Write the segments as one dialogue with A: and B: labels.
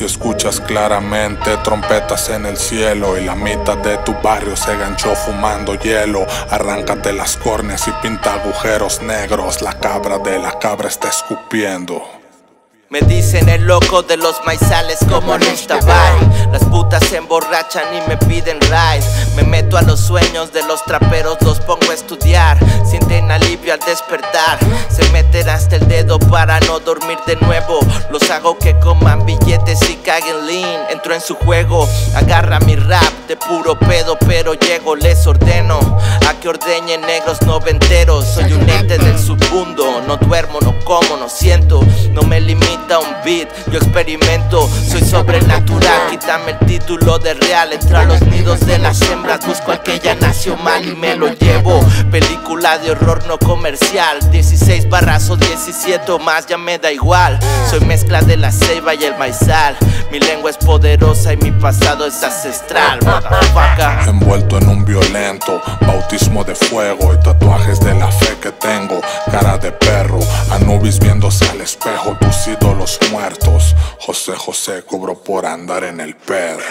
A: Si escuchas claramente trompetas en el cielo y la mitad de tu barrio se ganchó fumando hielo, arráncate las córneas y pinta agujeros negros. La cabra de la cabra está escupiendo.
B: Me dicen el loco de los maizales como esta Las putas se emborrachan y me piden ride. Me meto a los sueños de los traperos, los pongo a estudiar. Sienten alivio al despertar. Se meten hasta el dedo para no dormir de nuevo. Los hago que coman billetes y caguen lean. Entro en su juego, agarra mi rap de puro pedo Pero llego, les ordeno a que ordeñen negros noventeros. Soy un ente del submundo, no duermo, no como, no siento. No me limito un beat, yo experimento, soy sobrenatural, quítame el título de real, entra a los nidos de las hembras, busco al que ya nació mal y me lo llevo, película de horror no comercial, 16 barras o 17 o más ya me da igual, soy mezcla de la ceiba y el maizal, mi lengua es poderosa y mi pasado es ancestral,
A: Envuelto en un violento bautismo de fuego y tatuajes de la fe que José cobró por andar en el perro.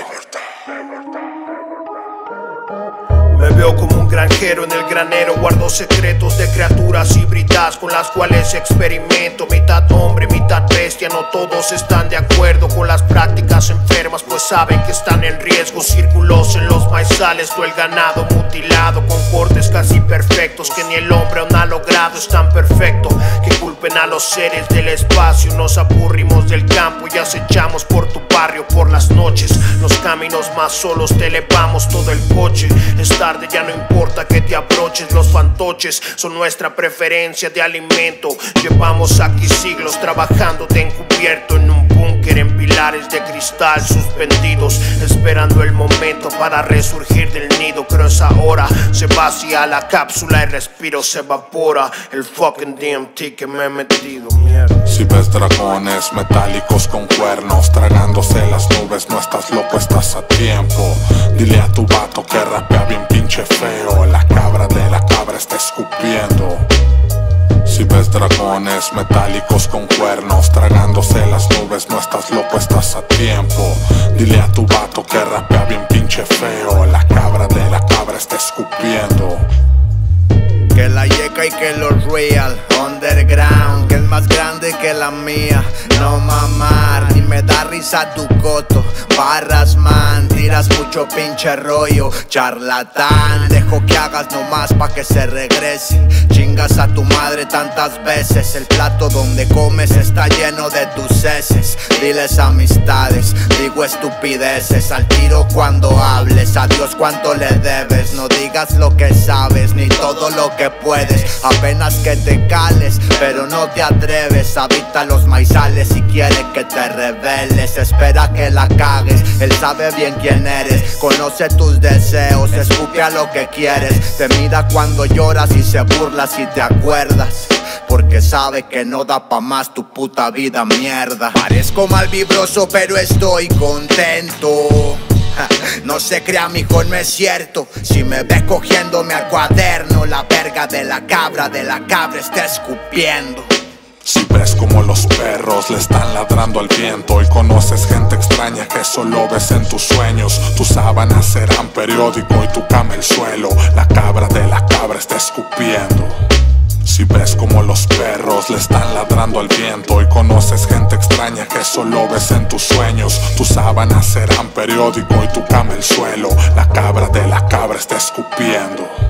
C: Me veo como un granjero en el granero, guardo secretos de criaturas híbridas con las cuales experimento. Mitad hombre, mitad bestia, no todos están de acuerdo con las prácticas enfermas, pues saben que están en riesgo. Círculos en los maizales, todo el ganado mutilado con cortes casi perfectos que ni el hombre aún ha logrado es tan perfecto que a los seres del espacio. Nos aburrimos del campo y acechamos por tu barrio por las noches. Los caminos más solos te elevamos todo el coche. Está ya no importa que te abroches. Los fantoches son nuestra preferencia de alimento. Llevamos aquí siglos trabajando de encubierto en un búnker en pilares de cristal suspendidos, esperando el momento para resurgir del nido. Se vacía la cápsula y respiro se evapora. El fucking DMT que me he metido, mierda.
A: Si ves dragones metálicos con cuernos tragándose las nubes, no estás loco, estás a tiempo. Dile a tu vato que rapea bien feo, la cabra de la cabra está escupiendo. Si ves dragones metálicos con cuernos tragándose las nubes, no estás loco, estás a tiempo. Dile a tu vato que rapea bien pinche feo,
D: Que la yeca y que lo real, underground, que es más grande que la mía. No mamar, ni me da risa tu coto. Barras man, tiras mucho pinche rollo. Charlatán, dejo que hagas nomás pa' que se regrese. Chingas a tu madre tantas veces. El plato donde comes está lleno de tus heces. Diles amistades, digo estupideces. Al tiro cuando hables, adiós cuánto le debes. No digas lo que sabes, ni todo lo que puedes. Apenas que te cales, pero no te atreves. Habita los maizales si quiere que te reveles. Espera que la cagues, él sabe bien quién eres. Conoce tus deseos, escupe a lo que quieres. Te mira cuando lloras y se burla si te acuerdas. Porque sabe que no da pa' más tu puta vida mierda. Parezco mal vibroso, pero estoy contento. No se crea, mijo, no es cierto. Si me ves cogiéndome al cuaderno, la verga de la cabra, de la cabra está escupiendo.
A: Si ves como los perros le están ladrando al viento y conoces gente extraña que solo ves en tus sueños, tus sábanas serán periódico y tu cama el suelo, la cabra de la cabra está escupiendo. Si ves como los perros le están ladrando al viento y conoces gente extraña que solo ves en tus sueños, tus sábanas serán periódico y tu cama el suelo, la cabra de la cabra está escupiendo.